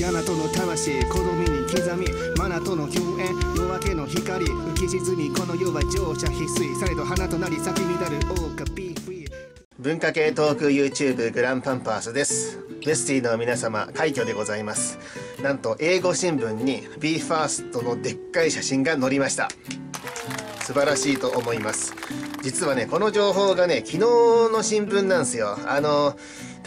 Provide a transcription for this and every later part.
大和の魂好みに刻みマナとの共演夜明けの光浮き沈みこの世は乗車翡翠されど花となり咲き乱るオーカビーフリー文化系トーク YouTube グランパンパースです。ベスティの皆様、快挙でございます。なんと、英語新聞に BE:FIRST のでっかい写真が載りました。素晴らしいと思います。実はね、この情報がね、昨日の新聞なんですよ。あの、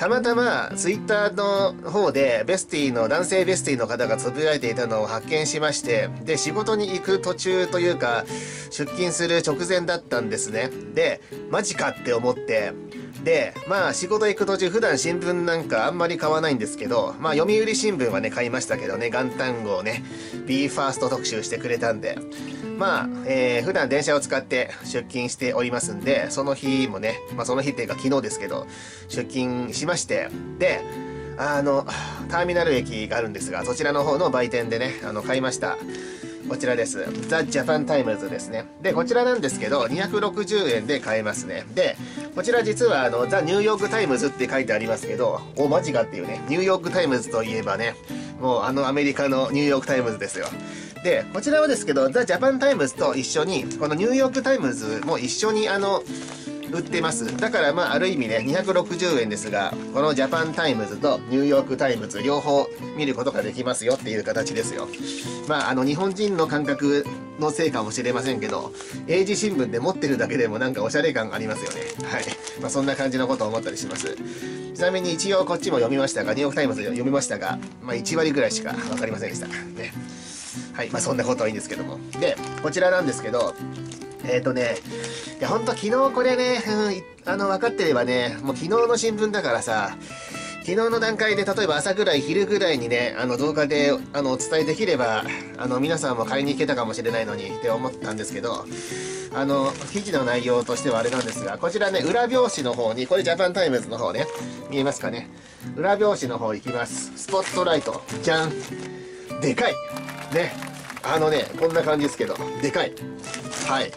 たまたま Twitter の方でベスティの男性ベスティの方がつぶやいていたのを発見しまして、で、仕事に行く途中というか、出勤する直前だったんですね。で、マジかって思って、で、まあ仕事行く途中普段新聞なんかあんまり買わないんですけど、まあ読売新聞はね買いましたけどね、元旦号ね、BE:FIRST 特集してくれたんで、まあ、えー普段電車を使って出勤しておりますんで、その日もね、まあその日っていうか昨日ですけど、出勤しまして、で、あの、ターミナル駅があるんですが、そちらの方の売店でね、あの、買いました。こちらです。ザ・ジャパンタイムズですね。で、こちらなんですけど、260円で買えますね。で、こちら実は、あの、ザ・ニューヨークタイムズって書いてありますけど、お、マジかっていうね、ニューヨークタイムズといえばね、もうあのアメリカのニューヨークタイムズですよ。で、こちらはですけど、ザ・ジャパンタイムズと一緒に、このニューヨークタイムズも一緒にあの、売ってます。だからまあある意味ね、260円ですが、このジャパンタイムズとニューヨークタイムズ両方見ることができますよっていう形ですよ。まああの日本人の感覚のせいかもしれませんけど、英字新聞で持ってるだけでもなんかおしゃれ感ありますよね。はい。まあそんな感じのことを思ったりします。ちなみに一応こっちも読みましたが、ニューヨークタイムズ読みましたが、まあ1割ぐらいしかわかりませんでした。ね。はい。まあそんなことはいいんですけども。で、こちらなんですけど、えっ、ー、とね、いや、ほんと昨日これね、うんあの、分かってればね、もう昨日の新聞だからさ、昨日の段階で、例えば朝ぐらい、昼ぐらいにね、あの、動画で、あの、お伝えできれば、あの、皆さんも買いに行けたかもしれないのにって思ったんですけど、あの、記事の内容としてはあれなんですが、こちらね、裏表紙の方に、これジャパンタイムズの方ね、見えますかね？裏表紙の方行きます。スポットライト、じゃん。でかい。ね。あのね、こんな感じですけど、でかい。はい。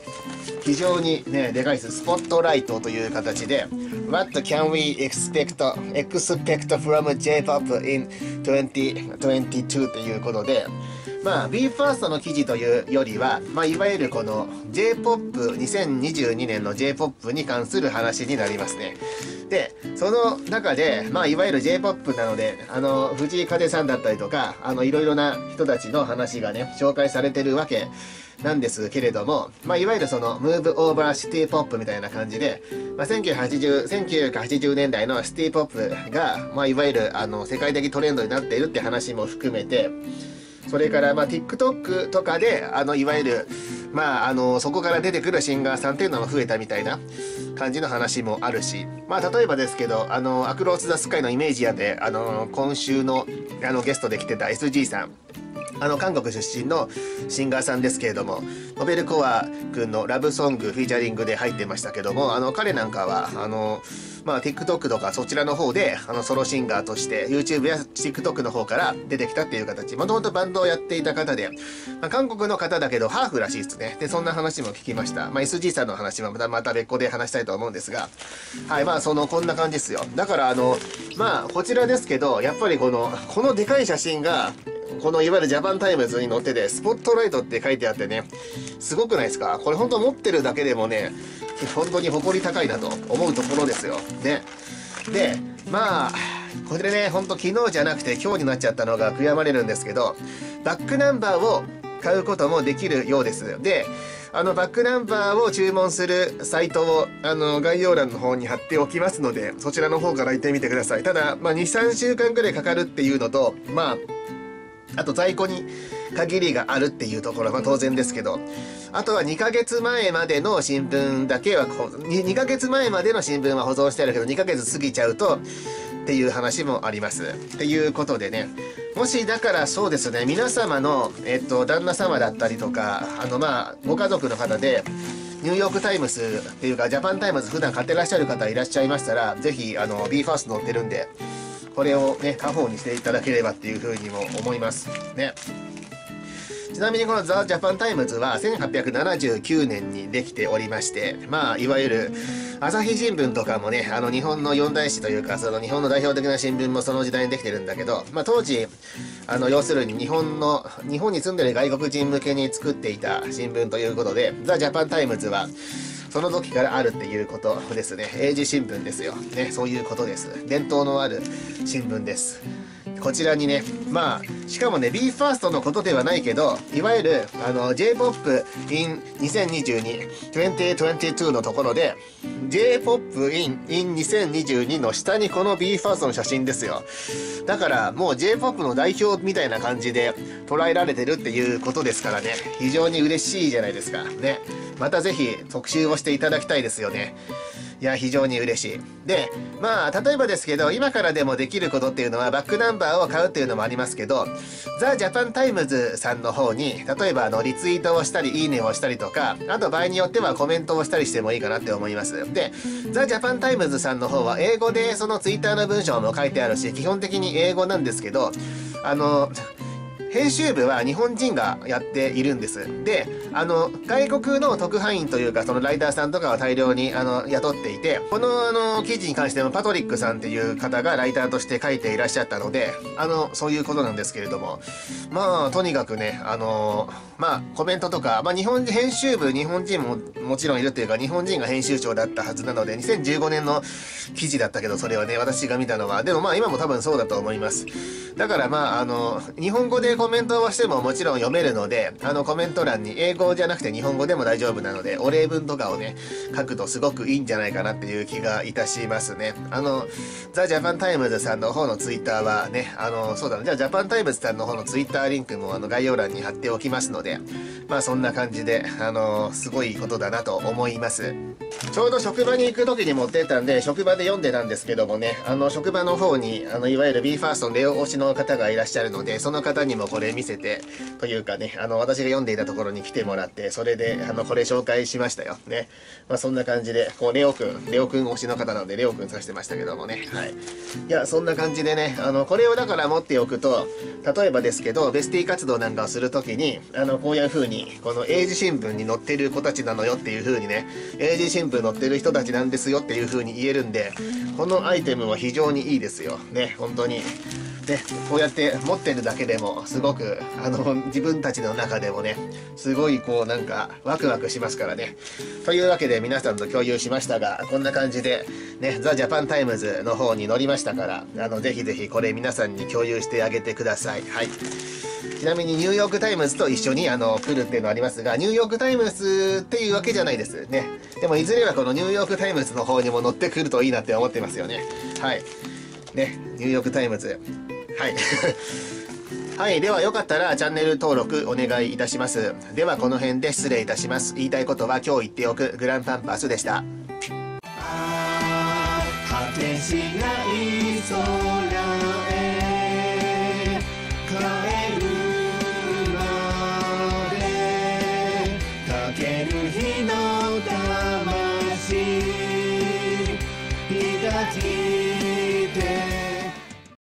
非常にね、でかいです。スポットライトという形で、What can we expect, expect from J-POP in 2022ということで、まあ、BE:FIRST の記事というよりは、まあ、いわゆるこの J-POP、2022年の J-POP に関する話になりますね。で、その中で、まあ、いわゆる J-POP なので、あの、藤井風さんだったりとか、あの、いろいろな人たちの話がね、紹介されてるわけなんですけれども、まあ、いわゆるその、 Move over city pop みたいな感じで、まあ、1980、1980年代のシティポップが、まあ、いわゆる、あの、世界的トレンドになっているって話も含めて、それから、まあ、TikTok とかで、あの、いわゆる、まあ、あの、そこから出てくるシンガーさんっていうのも増えたみたいな感じの話もあるし、まあ、例えばですけど、あの、アクロース・ザ・スカイのイメージやで、あの、今週の、あの、ゲストで来てた SG さん、あの、韓国出身のシンガーさんですけれども、ノベルコア君のラブソングフィーチャリングで入ってましたけども、あの、彼なんかは、あの、まあ、TikTok とかそちらの方で、あの、ソロシンガーとして、YouTube や TikTok の方から出てきたっていう形、もともとバンドをやっていた方で、まあ、韓国の方だけど、ハーフらしいですね。で、そんな話も聞きました。まあ、SG さんの話はまた、また別個で話したいと思うんですが、はい、まあ、その、こんな感じですよ。だから、あの、まあ、こちらですけど、やっぱりこの、このでかい写真が、このいわゆるジャパンタイムズに載ってて、スポットライトって書いてあってね、すごくないですか？これ本当持ってるだけでもね、本当に誇り高いなと思うところですよ。ね。で、まあ、これね、ほんと昨日じゃなくて今日になっちゃったのが悔やまれるんですけど、バックナンバーを買うこともできるようです。で、あの、バックナンバーを注文するサイトを、あの、概要欄の方に貼っておきますので、そちらの方から行ってみてください。ただ、まあ、2、3週間くらいかかるっていうのと、まあ、あと在庫に限りがあるっていうところは当然ですけど、あとは2ヶ月前までの新聞だけはこう、2, 2ヶ月前までの新聞は保存してあるけど、2ヶ月過ぎちゃうと、っていう話もあります。っていうことでね、もしだからそうですね、皆様の、えっと、旦那様だったりとか、あのまあ、ご家族の方で、ニューヨークタイムズっていうか、ジャパンタイムズ普段買ってらっしゃる方いらっしゃいましたら、ぜひ、あの、BE:FIRST 載ってるんで、これをね、家宝にしていただければっていうふうにも思います。ね。ちなみにこのザ・ジャパンタイムズは1879年にできておりまして、まあ、いわゆる朝日新聞とかもね、あの日本の四大紙というか、その日本の代表的な新聞もその時代にできてるんだけど、まあ当時、あの、要するに日本の、日本に住んでる外国人向けに作っていた新聞ということで、ザ・ジャパンタイムズは、その時からあるっていうことですね。英字新聞ですよ。ね、そういうことです。伝統のある新聞です。こちらにね、まあ、しかもね、BE:FIRST のことではないけど、いわゆる、あの、J-POP in 2022、2022のところで、J-POP in, in 2022の下にこの BE:FIRST の写真ですよ。だから、もう J-POP の代表みたいな感じで捉えられてるっていうことですからね、非常に嬉しいじゃないですか。ね。またぜひ特集をしていただきたいですよね。いや、非常に嬉しい。で、まあ、例えばですけど、今からでもできることっていうのは、バックナンバーを買うっていうのもありますけど、ザ・ジャパンタイムズさんの方に、例えば、あの、リツイートをしたり、いいねをしたりとか、あと場合によってはコメントをしたりしてもいいかなって思います。で、ザ・ジャパンタイムズさんの方は、英語でそのツイッターの文章も書いてあるし、基本的に英語なんですけど、あの、編集部は日本人がやっているんです。で、あの、外国の特派員というか、そのライターさんとかは大量に、あの、雇っていて、この、あの、記事に関してもパトリックさんっていう方がライターとして書いていらっしゃったので、あの、そういうことなんですけれども、まあ、とにかくね、あの、まあ、コメントとか、まあ、日本、編集部、日本人ももちろんいるっていうか、日本人が編集長だったはずなので、2015年の記事だったけど、それはね、私が見たのは、でもまあ、今も多分そうだと思います。だからまあ、あの、日本語でコメントをしてももちろん読めるので、あのコメント欄に英語じゃなくて日本語でも大丈夫なので、お礼文とかをね、書くとすごくいいんじゃないかなっていう気がいたしますね。あの、ザ・ジャパンタイムズさんの方のツイッターはね、あの、そうだね、じゃあジャパンタイムズさんの方のツイッターリンクもあの概要欄に貼っておきますので、まあそんな感じで、あの、すごいことだなと思います。ちょうど職場に行く時に持ってったんで、職場で読んでたんですけどもね、あの、職場の方に、あの、いわゆる BE:FIRST のレオ推しの方がいらっしゃるので、その方にもこれ見せて、というかね、あの、私が読んでいたところに来てもらって、それで、あの、これ紹介しましたよ。ね。まあ、そんな感じで、こう、レオくん、レオくん推しの方なので、レオくんさしてましたけどもね。はい。いや、そんな感じでね、あの、これをだから持っておくと、例えばですけど、ベスティ活動なんかをするときに、あの、こういう風に、この英字新聞に載ってる子たちなのよっていう風にね、英字新聞載ってる人たちなんですよっていう風に言えるんで、このアイテムは非常にいいですよ。ね、本当に。ね、こうやって持ってるだけでもすごくあの自分たちの中でもねすごいこうなんかワクワクしますからねというわけで皆さんと共有しましたがこんな感じでねザ・ジャパンタイムズの方に載りましたからあのぜひぜひこれ皆さんに共有してあげてくださいはいちなみにニューヨークタイムズと一緒にあの来るっていうのありますがニューヨークタイムズっていうわけじゃないですねでもいずれはこのニューヨークタイムズの方にも載ってくるといいなって思ってますよねはいねニューヨークタイムズはい。はい。ではよかったらチャンネル登録お願いいたします。ではこの辺で失礼いたします。言いたいことは今日言っておくグランパンパスでした。果てしない空